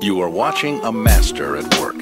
You are watching a master at work.